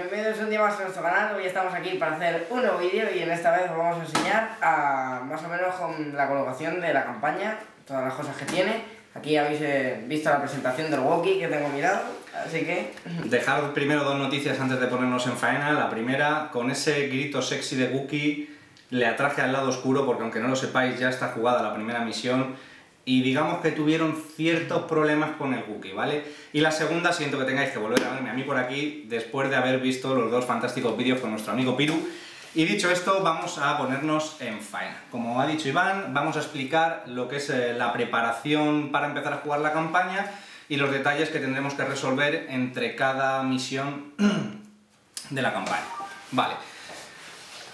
bienvenidos un día más a nuestro canal. Hoy estamos aquí para hacer un nuevo vídeo y en esta vez os vamos a enseñar a, más o menos con la colocación de la campaña, todas las cosas que tiene. Aquí habéis eh, visto la presentación del walkie que tengo mirado, así que... Dejar primero dos noticias antes de ponernos en faena. La primera, con ese grito sexy de Wookie le atraje al lado oscuro porque aunque no lo sepáis ya está jugada la primera misión y digamos que tuvieron ciertos problemas con el Wookiee, ¿vale? Y la segunda, siento que tengáis que volver a verme a mí por aquí después de haber visto los dos fantásticos vídeos con nuestro amigo Piru. Y dicho esto, vamos a ponernos en faena. Como ha dicho Iván, vamos a explicar lo que es eh, la preparación para empezar a jugar la campaña y los detalles que tendremos que resolver entre cada misión de la campaña. Vale.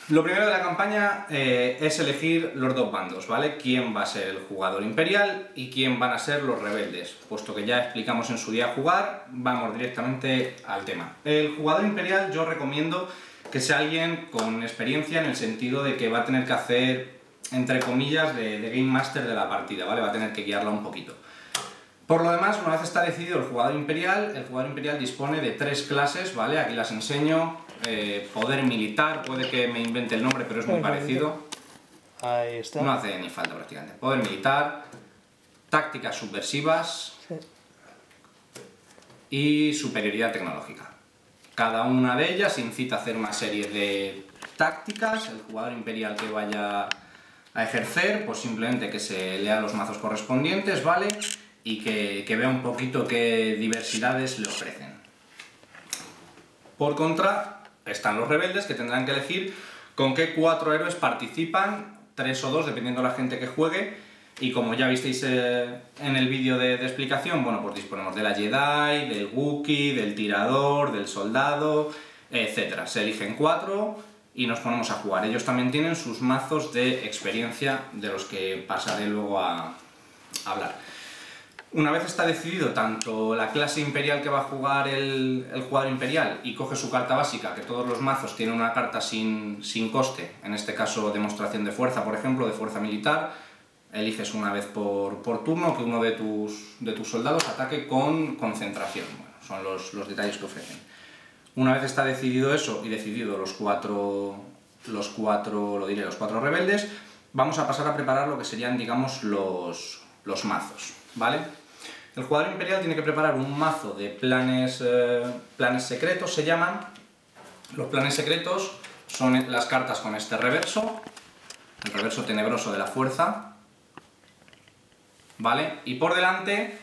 Lo primero de la campaña eh, es elegir los dos bandos, ¿vale? Quién va a ser el jugador imperial y quién van a ser los rebeldes. Puesto que ya explicamos en su día jugar, vamos directamente al tema. El jugador imperial yo recomiendo que sea alguien con experiencia en el sentido de que va a tener que hacer, entre comillas, de, de Game Master de la partida, ¿vale? Va a tener que guiarla un poquito. Por lo demás, una vez está decidido el jugador imperial, el jugador imperial dispone de tres clases, ¿vale? Aquí las enseño. Eh, poder militar, puede que me invente el nombre, pero es muy parecido. Ahí está. No hace ni falta prácticamente. Poder militar, tácticas subversivas y superioridad tecnológica. Cada una de ellas incita a hacer una serie de tácticas, el jugador imperial que vaya a ejercer, pues simplemente que se lea los mazos correspondientes, ¿vale? Y que, que vea un poquito qué diversidades le ofrecen. Por contra, están los rebeldes que tendrán que elegir con qué cuatro héroes participan, tres o dos, dependiendo de la gente que juegue. Y como ya visteis eh, en el vídeo de, explicación, bueno, pues disponemos de la Jedi, del Wookiee, del tirador, del soldado, etc. Se eligen cuatro y nos ponemos a jugar. Ellos también tienen sus mazos de experiencia de los que pasaré luego a hablar. Una vez está decidido tanto la clase imperial que va a jugar el, jugador imperial y coge su carta básica, que todos los mazos tienen una carta sin, coste, en este caso demostración de fuerza, por ejemplo, de fuerza militar, eliges una vez por, turno que uno de tus, de tus soldados ataque con concentración. son los, los, detalles que ofrecen. Una vez está decidido eso y decidido los cuatro, los cuatro, lo diré, los cuatro rebeldes, vamos a pasar a preparar lo que serían, digamos, los, los mazos. ¿vale? El jugador imperial tiene que preparar un mazo de planes, eh, planes secretos, se llaman. Los planes secretos son las cartas con este reverso, el reverso tenebroso de la fuerza, ¿vale? Y por delante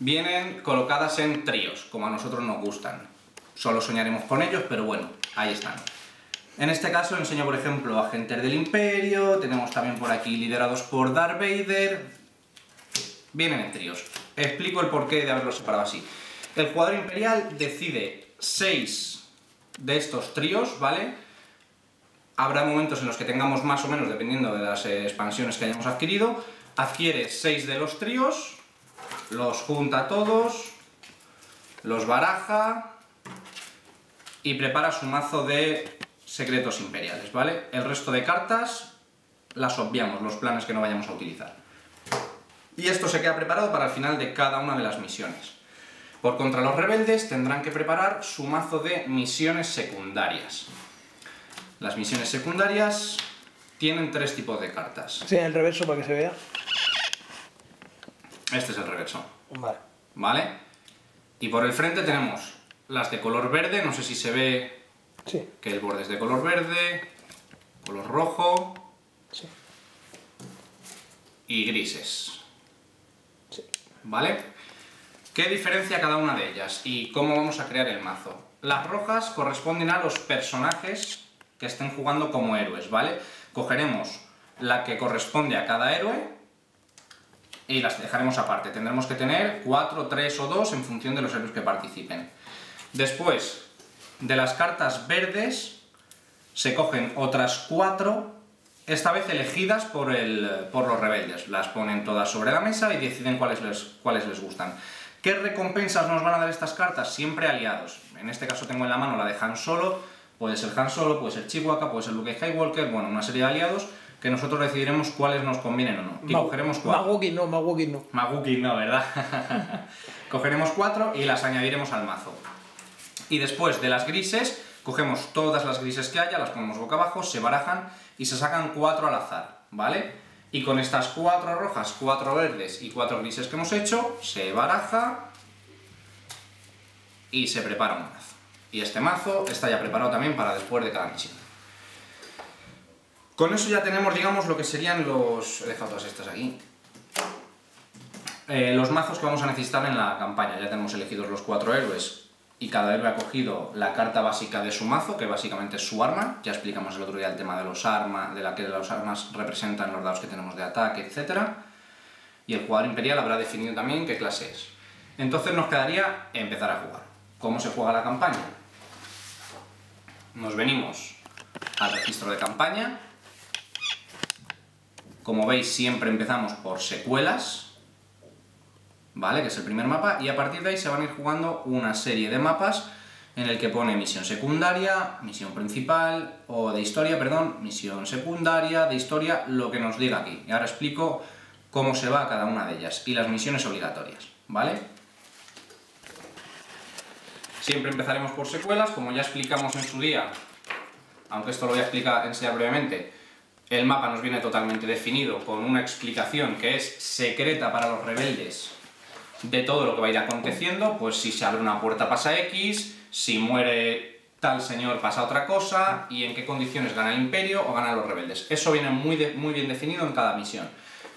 vienen colocadas en tríos, como a nosotros nos gustan. Solo soñaremos con ellos, pero bueno, ahí están. En este caso enseño, por ejemplo, Agentes del Imperio, tenemos también por aquí liderados por Darth Vader, vienen en tríos. Explico el porqué de haberlo separado así. El jugador imperial decide 6 de estos tríos, ¿vale? Habrá momentos en los que tengamos más o menos, dependiendo de las expansiones que hayamos adquirido, adquiere 6 de los tríos, los junta todos, los baraja y prepara su mazo de secretos imperiales, ¿vale? El resto de cartas las obviamos, los planes que no vayamos a utilizar y esto se queda preparado para el final de cada una de las misiones. Por contra, los rebeldes tendrán que preparar su mazo de misiones secundarias. Las misiones secundarias tienen tres tipos de cartas. Sí, el reverso para que se vea. Este es el reverso. Vale. ¿Vale? Y por el frente tenemos las de color verde, no sé si se ve sí. que el borde es de color verde, color rojo sí. y grises. ¿Vale? ¿Qué diferencia cada una de ellas y cómo vamos a crear el mazo? Las rojas corresponden a los personajes que estén jugando como héroes, ¿vale? Cogeremos la que corresponde a cada héroe y las dejaremos aparte. Tendremos que tener 4, 3 o 2 en función de los héroes que participen. Después, de las cartas verdes, se cogen otras 4 esta vez elegidas por, el, por los rebeldes. Las ponen todas sobre la mesa y deciden cuáles les, cuáles les gustan. ¿Qué recompensas nos van a dar estas cartas? Siempre aliados. En este caso tengo en la mano la de Han Solo, puede ser Han Solo, puede ser Chihuahua, puede ser Luke Skywalker, bueno, una serie de aliados que nosotros decidiremos cuáles nos convienen o no. Y cogeremos cuatro. Maguki no, Maguki no. Maguki no, ¿verdad? cogeremos cuatro y las añadiremos al mazo. Y después de las grises Cogemos todas las grises que haya, las ponemos boca abajo, se barajan y se sacan cuatro al azar, ¿vale? Y con estas cuatro rojas, cuatro verdes y cuatro grises que hemos hecho, se baraja y se prepara un mazo. Y este mazo está ya preparado también para después de cada misión. Con eso ya tenemos, digamos, lo que serían los... He dejado todas estas aquí. Eh, los mazos que vamos a necesitar en la campaña. Ya tenemos elegidos los cuatro héroes y cada héroe ha cogido la carta básica de su mazo, que básicamente es su arma. Ya explicamos el otro día el tema de los armas, de la que los armas representan los dados que tenemos de ataque, etc. Y el jugador imperial habrá definido también qué clase es. Entonces nos quedaría empezar a jugar. ¿Cómo se juega la campaña? Nos venimos al registro de campaña. Como veis siempre empezamos por secuelas, ¿vale? Que es el primer mapa, y a partir de ahí se van a ir jugando una serie de mapas en el que pone misión secundaria, misión principal, o de historia, perdón, misión secundaria, de historia, lo que nos diga aquí. Y ahora explico cómo se va cada una de ellas, y las misiones obligatorias, ¿vale? Siempre empezaremos por secuelas, como ya explicamos en su día, aunque esto lo voy a explicar, enseñar brevemente, el mapa nos viene totalmente definido con una explicación que es secreta para los rebeldes de todo lo que va a ir aconteciendo, pues si se abre una puerta pasa X, si muere tal señor pasa otra cosa, y en qué condiciones gana el imperio o ganan los rebeldes. Eso viene muy, muy bien definido en cada misión.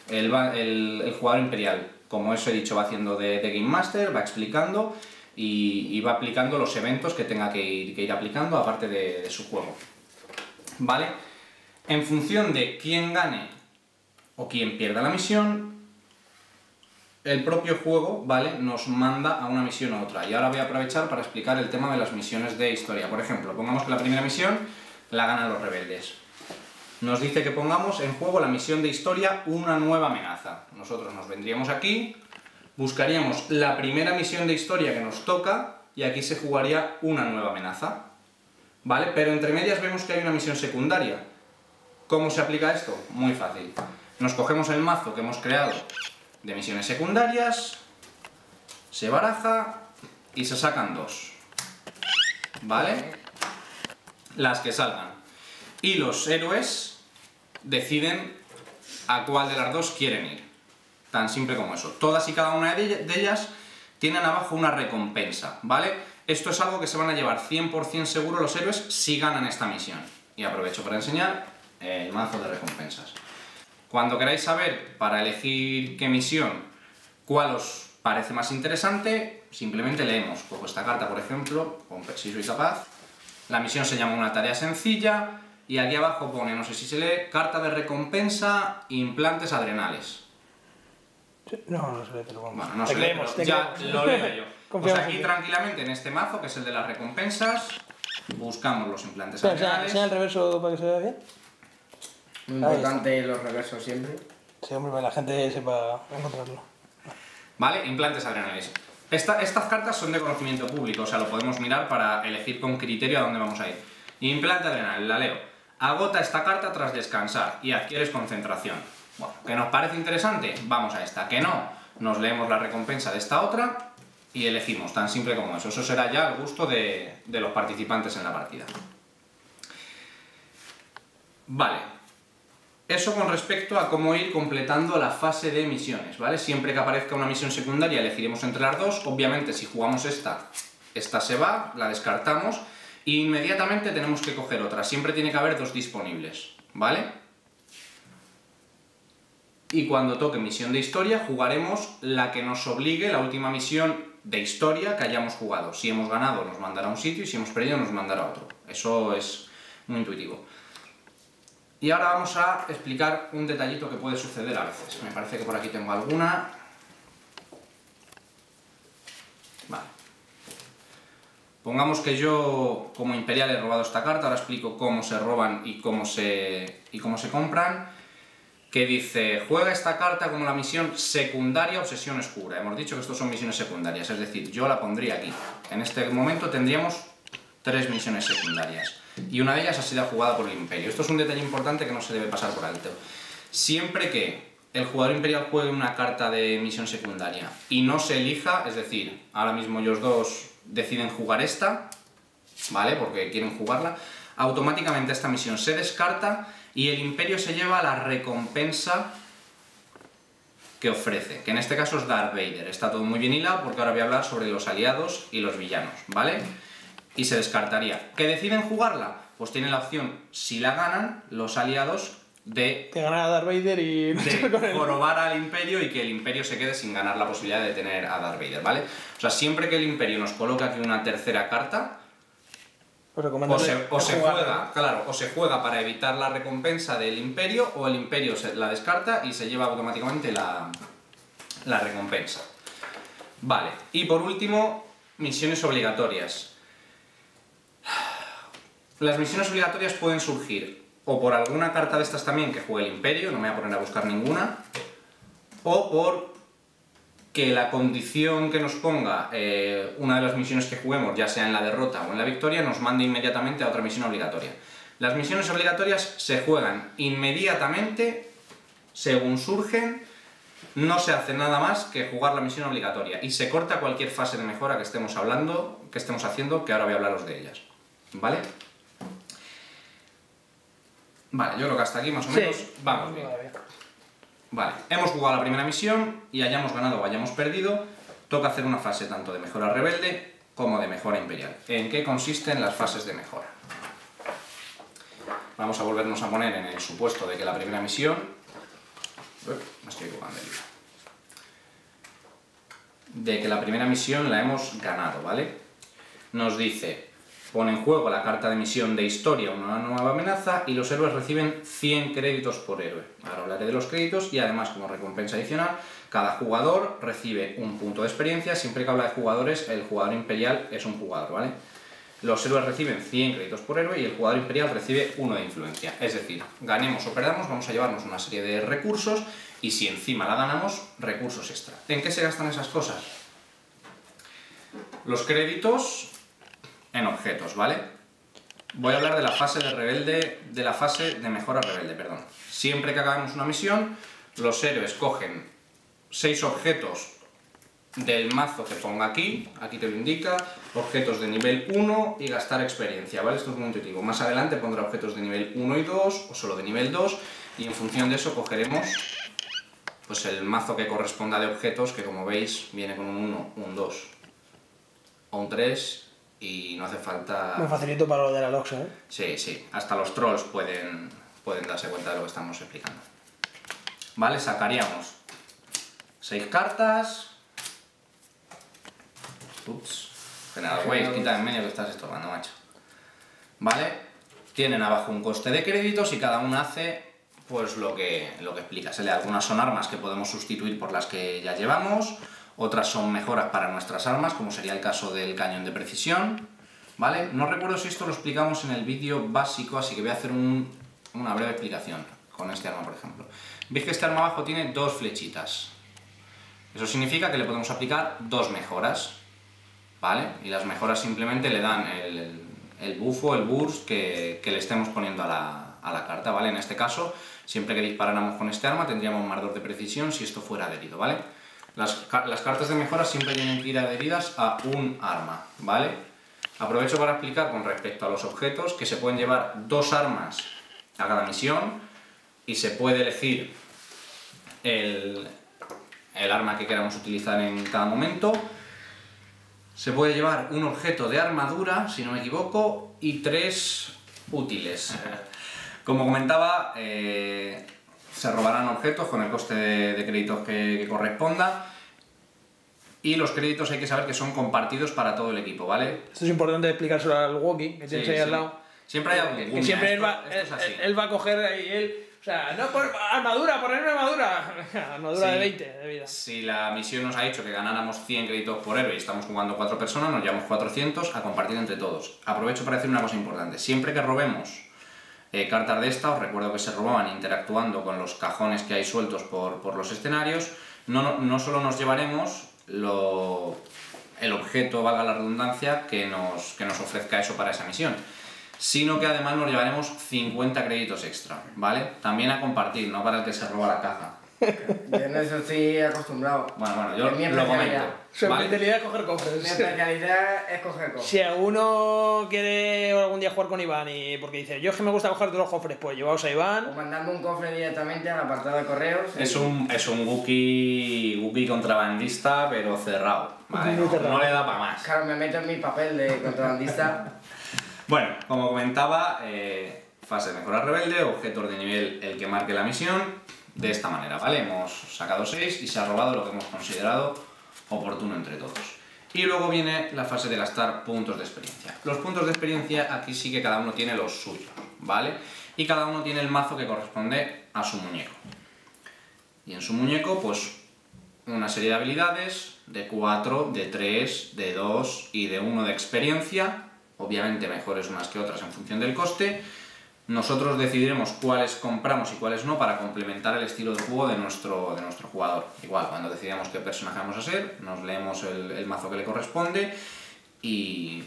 El, jugador imperial, como eso he dicho, va haciendo de, Game Master, va explicando y, va aplicando los eventos que tenga que ir, que ir aplicando aparte de, de su juego. ¿Vale? En función de quién gane o quién pierda la misión, el propio juego, ¿vale? Nos manda a una misión a otra. Y ahora voy a aprovechar para explicar el tema de las misiones de historia. Por ejemplo, pongamos que la primera misión la ganan los rebeldes. Nos dice que pongamos en juego la misión de historia una nueva amenaza. Nosotros nos vendríamos aquí, buscaríamos la primera misión de historia que nos toca y aquí se jugaría una nueva amenaza. ¿Vale? Pero entre medias vemos que hay una misión secundaria. ¿Cómo se aplica esto? Muy fácil. Nos cogemos el mazo que hemos creado de misiones secundarias, se baraja y se sacan dos. ¿Vale? Las que salgan. Y los héroes deciden a cuál de las dos quieren ir. Tan simple como eso. Todas y cada una de ellas tienen abajo una recompensa, ¿vale? Esto es algo que se van a llevar 100% seguro los héroes si ganan esta misión. Y aprovecho para enseñar el mazo de recompensas. Cuando queráis saber para elegir qué misión, cuál os parece más interesante, simplemente leemos. Cojo esta carta, por ejemplo, con si soy capaz. La misión se llama una tarea sencilla y aquí abajo pone, no sé si se lee, carta de recompensa, implantes adrenales. No, no se lee, pero Bueno, no se lee, ya lo leo yo. pues aquí tranquilamente en este mazo, que es el de las recompensas, buscamos los implantes adrenales. ¿Enseña el reverso para que se vea bien? Muy importante los reversos siempre. Sí, hombre, para que la gente sepa encontrarlo. ¿Vale? Implantes adrenales. estas cartas son de conocimiento público, o sea, lo podemos mirar para elegir con criterio a dónde vamos a ir. Implante adrenal, la leo. Agota esta carta tras descansar y adquieres concentración. Bueno, ¿que nos parece interesante? Vamos a esta. ¿Que no? Nos leemos la recompensa de esta otra y elegimos, tan simple como eso. Eso será ya al gusto de, de los participantes en la partida. Vale, eso con respecto a cómo ir completando la fase de misiones, ¿vale? Siempre que aparezca una misión secundaria elegiremos entre las dos, obviamente si jugamos esta, esta se va, la descartamos, e inmediatamente tenemos que coger otra, siempre tiene que haber dos disponibles, ¿vale? Y cuando toque misión de historia jugaremos la que nos obligue, la última misión de historia que hayamos jugado. Si hemos ganado nos mandará a un sitio y si hemos perdido nos mandará a otro. Eso es muy intuitivo. Y ahora vamos a explicar un detallito que puede suceder a veces. Me parece que por aquí tengo alguna. Vale. Pongamos que yo, como imperial, he robado esta carta. Ahora explico cómo se roban y cómo se, y cómo se compran. Que dice, juega esta carta como la misión secundaria Obsesión Oscura. Hemos dicho que estos son misiones secundarias, es decir, yo la pondría aquí. En este momento tendríamos tres misiones secundarias y una de ellas ha sido jugada por el Imperio. Esto es un detalle importante que no se debe pasar por alto. Siempre que el jugador imperial juegue una carta de misión secundaria y no se elija, es decir, ahora mismo ellos dos deciden jugar esta, ¿vale? Porque quieren jugarla, automáticamente esta misión se descarta y el imperio se lleva la recompensa que ofrece, que en este caso es Darth Vader. Está todo muy bien hilado porque ahora voy a hablar sobre los aliados y los villanos, ¿vale? Y se descartaría. ¿Que deciden jugarla? Pues tienen la opción, si la ganan, los aliados de, Que ganar a Darth Vader y de jorobar al imperio y que el imperio se quede sin ganar la posibilidad de tener a Darth Vader, ¿vale? O sea, siempre que el imperio nos coloca aquí una tercera carta, o se, o juega, claro, o se juega para evitar la recompensa del imperio, o el imperio se la descarta y se lleva automáticamente la, la recompensa. Vale, y por último, misiones obligatorias. Las misiones obligatorias pueden surgir o por alguna carta de estas también que juegue el imperio, no me voy a poner a buscar ninguna, o por que la condición que nos ponga eh, una de las misiones que juguemos, ya sea en la derrota o en la victoria, nos mande inmediatamente a otra misión obligatoria. Las misiones obligatorias se juegan inmediatamente, según surgen, no se hace nada más que jugar la misión obligatoria y se corta cualquier fase de mejora que estemos hablando, que estemos haciendo, que ahora voy a hablaros de ellas. ¿Vale? Vale, yo creo que hasta aquí más o menos vamos bien. Vale, hemos jugado la primera misión y hayamos ganado o hayamos perdido, toca hacer una fase tanto de mejora rebelde como de mejora imperial. ¿En qué consisten las fases de mejora? Vamos a volvernos a poner en el supuesto de que la primera misión... Me estoy equivocando. De que la primera misión la hemos ganado, ¿vale? Nos dice, pone en juego la carta de misión de historia, una nueva amenaza, y los héroes reciben 100 créditos por héroe. Ahora hablaré de los créditos y además como recompensa adicional, cada jugador recibe un punto de experiencia, siempre que habla de jugadores, el jugador imperial es un jugador, ¿vale? Los héroes reciben 100 créditos por héroe y el jugador imperial recibe uno de influencia. Es decir, ganemos o perdamos, vamos a llevarnos una serie de recursos y si encima la ganamos, recursos extra. ¿En qué se gastan esas cosas? Los créditos en objetos, ¿vale? Voy a hablar de la fase de rebelde, de la fase de mejora rebelde, perdón. Siempre que hagamos una misión, los héroes cogen seis objetos del mazo que ponga aquí, aquí te lo indica, objetos de nivel 1 y gastar experiencia, ¿vale? Esto es muy intuitivo. Más adelante pondrá objetos de nivel 1 y 2 o solo de nivel 2 y en función de eso cogeremos pues el mazo que corresponda de objetos que como veis viene con un 1, un 2 o un 3 y no hace falta... Me facilito para lo de la Loxa, ¿eh? Sí, sí, hasta los trolls pueden, pueden darse cuenta de lo que estamos explicando. Vale, sacaríamos seis cartas. Ups, general Waze, quita de en medio que estás estorbando, macho. Vale, tienen abajo un coste de créditos y cada una hace pues lo que, lo que explica. Se le algunas son armas que podemos sustituir por las que ya llevamos, otras son mejoras para nuestras armas, como sería el caso del cañón de precisión, ¿vale? No recuerdo si esto lo explicamos en el vídeo básico, así que voy a hacer un- una breve explicación con este arma, por ejemplo. Veis que este arma abajo tiene dos flechitas. Eso significa que le podemos aplicar dos mejoras, ¿vale? Y las mejoras simplemente le dan el, el, buffo, el burst que, que le estemos poniendo a la, a la carta, ¿vale? En este caso, siempre que disparáramos con este arma tendríamos un marcador de precisión si esto fuera adherido, ¿vale? Las, ca- las cartas de mejora siempre tienen que ir adheridas a un arma, ¿vale? Aprovecho para explicar con respecto a los objetos que se pueden llevar dos armas a cada misión y se puede elegir el, el arma que queramos utilizar en cada momento. Se puede llevar un objeto de armadura, si no me equivoco, y tres útiles. Como comentaba, eh, se robarán objetos con el coste de, de créditos que, que corresponda. Y los créditos hay que saber que son compartidos para todo el equipo, ¿vale? Esto es importante explicárselo al Wookie, que tienes Sí, ahí sí. al lado. Siempre hay algún Que siempre él esto- va, esto es él, él va a coger ahí, él... O sea, no por armadura, poner una armadura. armadura Sí. de 20 de vida. Si la misión nos ha hecho que ganáramos 100 créditos por héroe y estamos jugando 4 personas, nos llevamos 400 a compartir entre todos. Aprovecho para decir una cosa importante. Siempre que robemos eh, cartas de esta, os recuerdo que se robaban interactuando con los cajones que hay sueltos por, por los escenarios, no, no, solo nos llevaremos lo, el objeto, valga la redundancia, que nos, que nos ofrezca eso para esa misión, sino que además nos llevaremos 50 créditos extra, ¿vale? También a compartir, no para el que se roba la caja. Yo en eso estoy acostumbrado. Bueno, bueno, yo Es mi lo comento. especialidad. Su ¿vale? especialidad es coger Mi cofres. especialidad es coger cosas. Si alguno quiere algún día jugar con Iván y porque dice, yo es que me gusta coger todos los cofres, pues llevaos a O Iván. mandarme un cofre directamente al apartado de correos. Es y- un, es un Wookiee, Wookiee contrabandista, pero cerrado. ¿vale? No, cerrado. no le da para más. Claro, me meto en mi papel de contrabandista. Bueno, como comentaba, eh, fase de mejora rebelde, objetos de nivel el que marque la misión, de esta manera, ¿vale? Hemos sacado 6 y se ha robado lo que hemos considerado oportuno entre todos. Y luego viene la fase de gastar puntos de experiencia. Los puntos de experiencia aquí sí que cada uno tiene los suyos, ¿vale? Y cada uno tiene el mazo que corresponde a su muñeco. Y en su muñeco, pues una serie de habilidades de 4, de 3, de 2 y de 1 de experiencia, obviamente mejores unas que otras en función del coste. Nosotros decidiremos cuáles compramos y cuáles no para complementar el estilo de juego de nuestro, de nuestro jugador. Igual, cuando decidamos qué personaje vamos a ser, nos leemos el, mazo que le corresponde y,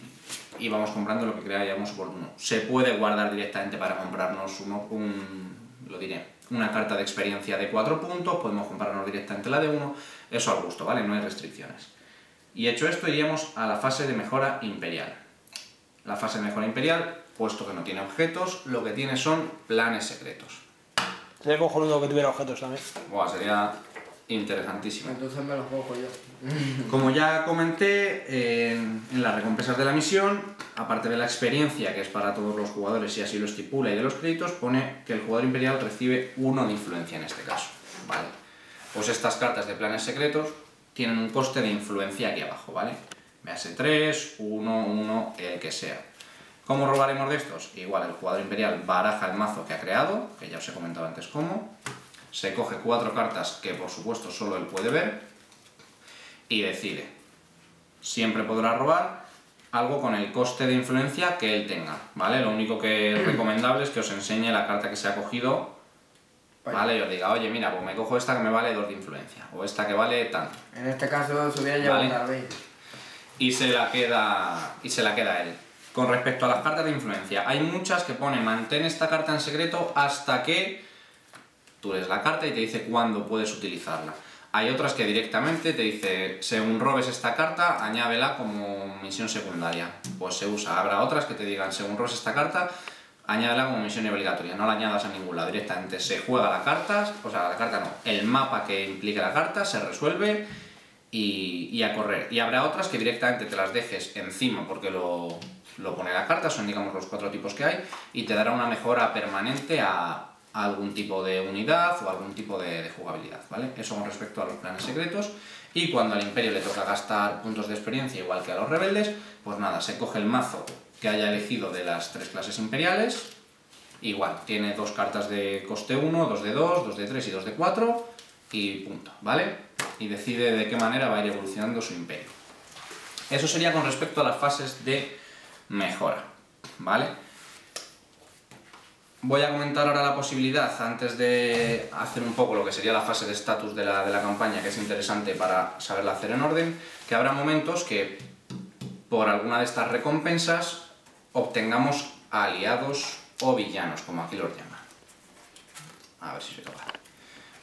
y vamos comprando lo que creamos oportuno. Se puede guardar directamente para comprarnos uno, un, lo diré, una carta de experiencia de 4 puntos, podemos comprarnos directamente la de 1, eso al gusto, ¿vale? No hay restricciones. Y hecho esto, iríamos a la fase de mejora imperial. La fase de mejora imperial, puesto que no tiene objetos, lo que tiene son planes secretos. Sería cojonudo que tuviera objetos también. Buah, sería interesantísimo. Entonces me los cojo yo. Como ya comenté, en, en las recompensas de la misión, aparte de la experiencia, que es para todos los jugadores y así lo estipula, y de los créditos, pone que el jugador imperial recibe uno de influencia en este caso. ¿vale? Pues estas cartas de planes secretos tienen un coste de influencia aquí abajo, ¿vale? Véase 3, 1, 1, el que sea. ¿Cómo robaremos de estos? Igual el jugador imperial baraja el mazo que ha creado, que ya os he comentado antes cómo, se coge cuatro cartas que por supuesto solo él puede ver y decide. Siempre podrá robar algo con el coste de influencia que él tenga, ¿vale? Lo único que es recomendable es que os enseñe la carta que se ha cogido, ¿vale? Y os diga, oye, mira, pues me cojo esta que me vale 2 de influencia, o esta que vale tanto. En este caso se hubiera llevado Vale. y se la queda y se la queda él. Con respecto a las cartas de influencia, hay muchas que ponen mantén esta carta en secreto hasta que tú lees la carta y te dice cuándo puedes utilizarla. Hay otras que directamente te dice, según robes esta carta, añádela como misión secundaria. Pues se usa. Habrá otras que te digan, según robes esta carta, añádela como misión obligatoria. No la añadas a ningún lado. Directamente se juega la carta, o sea, la carta no, el mapa que implique la carta se resuelve y, a correr. Y habrá otras que directamente te las dejes encima porque lo, lo pone la carta, son digamos los cuatro tipos que hay, y te dará una mejora permanente a, algún tipo de unidad o algún tipo de, jugabilidad, ¿vale? Eso con respecto a los planes secretos. Y cuando al imperio le toca gastar puntos de experiencia igual que a los rebeldes, pues nada, se coge el mazo que haya elegido de las tres clases imperiales, igual, tiene dos cartas de coste 1, dos de 2, dos de 3 y dos de 4, y punto, ¿vale? Y decide de qué manera va a ir evolucionando su imperio. Eso sería con respecto a las fases de mejora, ¿vale? Voy a comentar ahora la posibilidad, antes de hacer un poco lo que sería la fase de estatus de la, de la campaña, que es interesante para saberla hacer en orden, que habrá momentos que por alguna de estas recompensas obtengamos aliados o villanos, como aquí los llaman. A ver si se toca.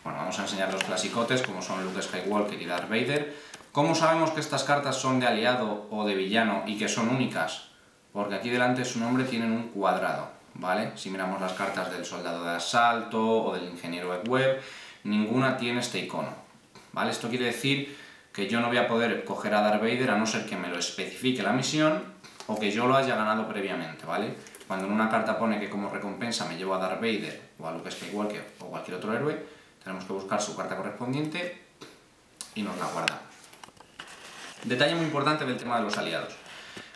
Bueno, vamos a enseñar los clasicotes, como son Luke Skywalker y Darth Vader. ¿Cómo sabemos que estas cartas son de aliado o de villano y que son únicas? Porque aquí delante de su nombre tienen un cuadrado, ¿vale? Si miramos las cartas del soldado de asalto o del ingeniero Ed Webb, ninguna tiene este icono, ¿vale? Esto quiere decir que yo no voy a poder coger a Darth Vader a no ser que me lo especifique la misión o que yo lo haya ganado previamente, ¿vale? Cuando en una carta pone que como recompensa me llevo a Darth Vader o a Luke Skywalker o cualquier otro héroe, tenemos que buscar su carta correspondiente y nos la guardamos. Detalle muy importante del tema de los aliados.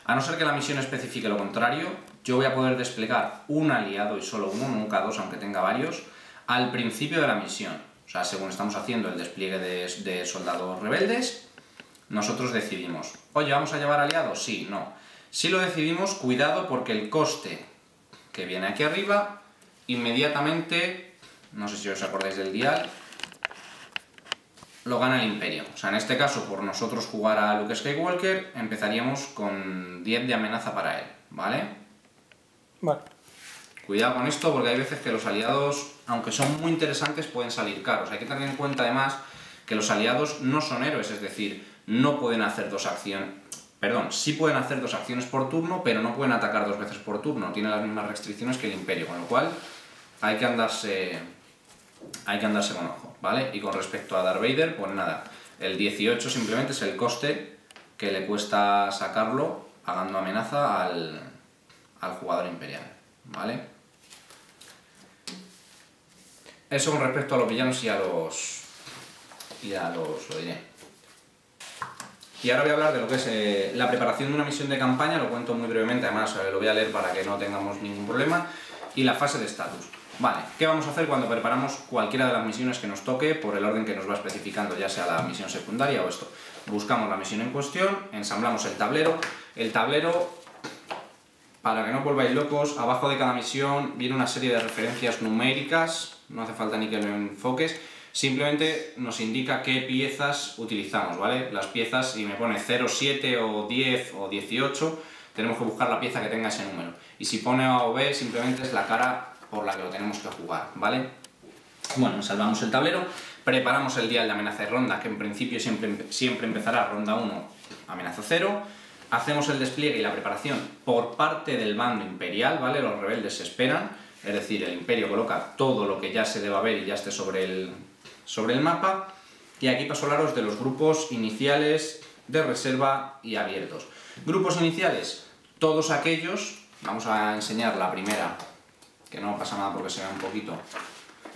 A no ser que la misión especifique lo contrario, yo voy a poder desplegar un aliado y solo uno, nunca dos, aunque tenga varios, al principio de la misión. O sea, según estamos haciendo el despliegue de, de soldados rebeldes, nosotros decidimos, oye, ¿vamos a llevar aliados? Sí, no. Si lo decidimos, cuidado porque el coste que viene aquí arriba, inmediatamente, no sé si os acordáis del dial, lo gana el imperio. O sea, en este caso, por nosotros jugar a Luke Skywalker, empezaríamos con 10 de amenaza para él, ¿vale? Vale. Cuidado con esto porque hay veces que los aliados, aunque son muy interesantes, pueden salir caros. Hay que tener en cuenta además que los aliados no son héroes, es decir, no pueden hacer dos acciones. Perdón, sí pueden hacer dos acciones por turno, pero no pueden atacar dos veces por turno. Tienen las mismas restricciones que el Imperio, con lo cual hay que andarse, hay que andarse con ojo, ¿vale? Y con respecto a Darth Vader, pues nada, el 18 simplemente es el coste que le cuesta sacarlo pagando amenaza al, al jugador imperial, ¿vale? Eso con respecto a los villanos y a los... y a los... lo. Y ahora voy a hablar de lo que es eh, la preparación de una misión de campaña, lo cuento muy brevemente, además eh, lo voy a leer para que no tengamos ningún problema, y la fase de estatus. Vale, ¿qué vamos a hacer cuando preparamos cualquiera de las misiones que nos toque por el orden que nos va especificando, ya sea la misión secundaria o esto? Buscamos la misión en cuestión, ensamblamos el tablero. El tablero, para que no volváis locos, abajo de cada misión viene una serie de referencias numéricas, no hace falta ni que lo enfoques, simplemente nos indica qué piezas utilizamos, ¿vale? Las piezas, si me pone 0, 7 o 10 o 18, tenemos que buscar la pieza que tenga ese número. Y si pone A o B, simplemente es la cara por la que lo tenemos que jugar, ¿vale? Bueno, salvamos el tablero, preparamos el día de amenaza de ronda, que en principio siempre, siempre empezará ronda 1, amenaza 0, hacemos el despliegue y la preparación por parte del bando imperial, ¿vale? Los rebeldes se esperan, es decir, el imperio coloca todo lo que ya se deba ver y ya esté sobre el, sobre el mapa, y aquí paso a hablaros de los grupos iniciales de reserva y abiertos. Grupos iniciales, todos aquellos, vamos a enseñar la primera que no pasa nada porque se ve un poquito.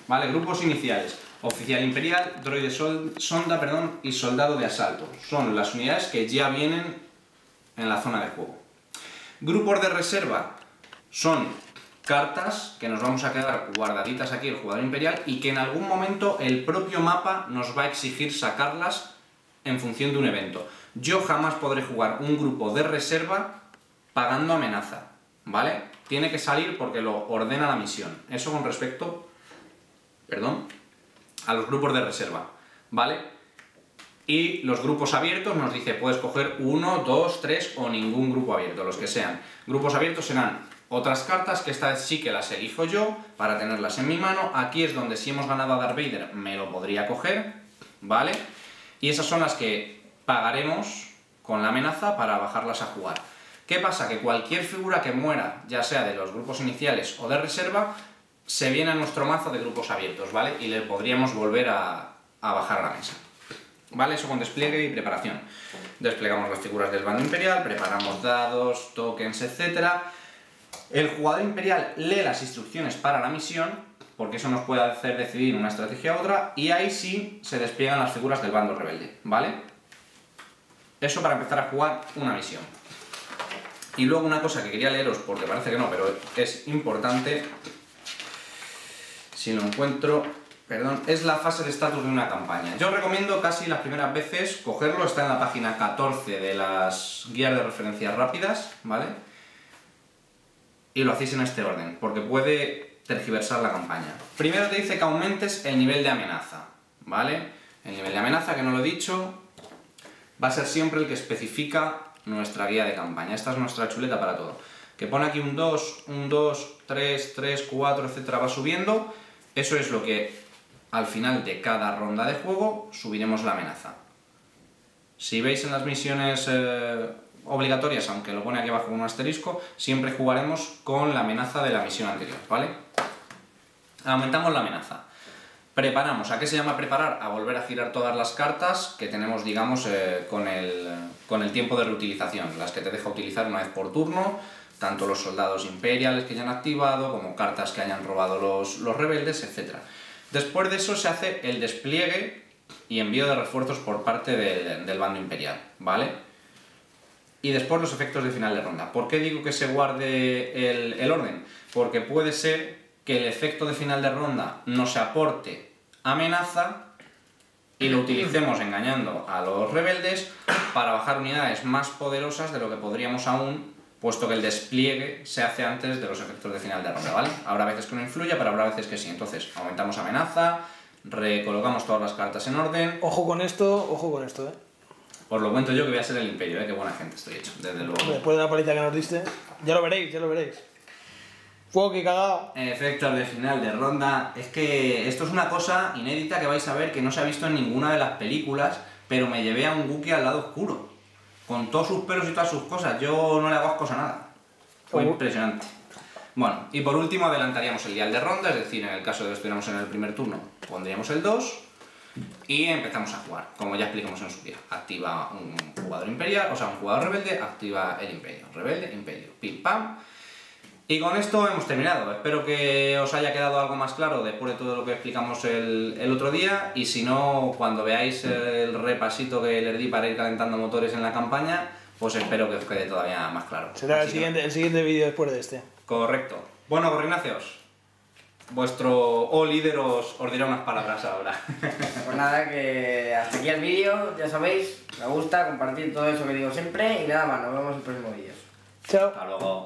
Vale, grupos iniciales. Oficial imperial, droide sonda perdón, y soldado de asalto. Son las unidades que ya vienen en la zona de juego. Grupos de reserva son cartas que nos vamos a quedar guardaditas aquí el jugador imperial y que en algún momento el propio mapa nos va a exigir sacarlas en función de un evento. Yo jamás podré jugar un grupo de reserva pagando amenaza, ¿vale? Tiene que salir porque lo ordena la misión. Eso con respecto, perdón, a los grupos de reserva, ¿vale? Y los grupos abiertos nos dice, puedes coger uno, dos, tres o ningún grupo abierto, los que sean. Grupos abiertos serán otras cartas, que esta vez sí que las elijo yo, para tenerlas en mi mano. Aquí es donde si hemos ganado a Darth Vader me lo podría coger, ¿vale? Y esas son las que pagaremos con la amenaza para bajarlas a jugar. ¿Qué pasa? Que cualquier figura que muera, ya sea de los grupos iniciales o de reserva, se viene a nuestro mazo de grupos abiertos, ¿vale? Y le podríamos volver a, bajar a la mesa. ¿Vale? Eso con despliegue y preparación. Desplegamos las figuras del bando imperial, preparamos dados, tokens, etc. El jugador imperial lee las instrucciones para la misión, porque eso nos puede hacer decidir una estrategia u otra, y ahí sí se despliegan las figuras del bando rebelde, ¿vale? Eso para empezar a jugar una misión. Y luego una cosa que quería leeros, porque parece que no, pero es importante, si lo encuentro, perdón, es la fase de estatus de una campaña. Yo recomiendo casi las primeras veces cogerlo, está en la página 14 de las guías de referencias rápidas, ¿vale? Y lo hacéis en este orden, porque puede tergiversar la campaña. Primero te dice que aumentes el nivel de amenaza, ¿vale? El nivel de amenaza, que no lo he dicho, va a ser siempre el que especifica nuestra guía de campaña. Esta es nuestra chuleta para todo. Que pone aquí un 2, un 2, 3, 3, 4, etcétera, va subiendo. Eso es lo que al final de cada ronda de juego subiremos la amenaza. Si veis en las misiones eh, obligatorias, aunque lo pone aquí abajo con un asterisco, siempre jugaremos con la amenaza de la misión anterior, ¿vale? Aumentamos la amenaza. Preparamos. ¿A qué se llama preparar? A volver a girar todas las cartas que tenemos, digamos, eh, con, el, con el tiempo de reutilización. Las que te deja utilizar una vez por turno, tanto los soldados imperiales que ya han activado, como cartas que hayan robado los, los rebeldes, etc. Después de eso se hace el despliegue y envío de refuerzos por parte del bando imperial, ¿vale? Y después los efectos de final de ronda. ¿Por qué digo que se guarde el, el orden? Porque puede ser que el efecto de final de ronda nos aporte amenaza y lo utilicemos engañando a los rebeldes para bajar unidades más poderosas de lo que podríamos aún, puesto que el despliegue se hace antes de los efectos de final de ronda, ¿vale? Habrá veces que no influye, pero habrá veces que sí. Entonces, aumentamos amenaza, recolocamos todas las cartas en orden. Ojo con esto, ojo con esto, ¿eh? Os lo cuento yo que voy a ser el imperio, ¿eh? Qué buena gente estoy hecho, desde luego. Después de la paliza que nos diste, ya lo veréis, ya lo veréis. Fuego que cagado. Efectos de final de ronda. Es que esto es una cosa inédita que vais a ver que no se ha visto en ninguna de las películas, pero me llevé a un Wookiee al lado oscuro. Con todos sus pelos y todas sus cosas. Yo no le hago ascos a nada. Fue Oh. impresionante. Bueno, y por último adelantaríamos el dial de ronda, es decir, en el caso de que estuviéramos en el primer turno, pondríamos el 2 y empezamos a jugar, como ya explicamos en su día. Activa un jugador imperial, o sea, un jugador rebelde, activa el imperio. Rebelde, imperio. Pim pam. Y con esto hemos terminado. Espero que os haya quedado algo más claro después de todo lo que explicamos el, el otro día. Y si no, cuando veáis el repasito que les di para ir calentando motores en la campaña, pues espero que os quede todavía más claro. Será el que- siguiente, el siguiente vídeo después de este. Correcto. Bueno, Gorrináceos, vuestro O líder os, os dirá unas palabras ahora. Pues nada, que hasta aquí el vídeo, ya sabéis, me gusta compartir todo eso que digo siempre y nada más, nos vemos en el próximo vídeo. Chao. Hasta luego.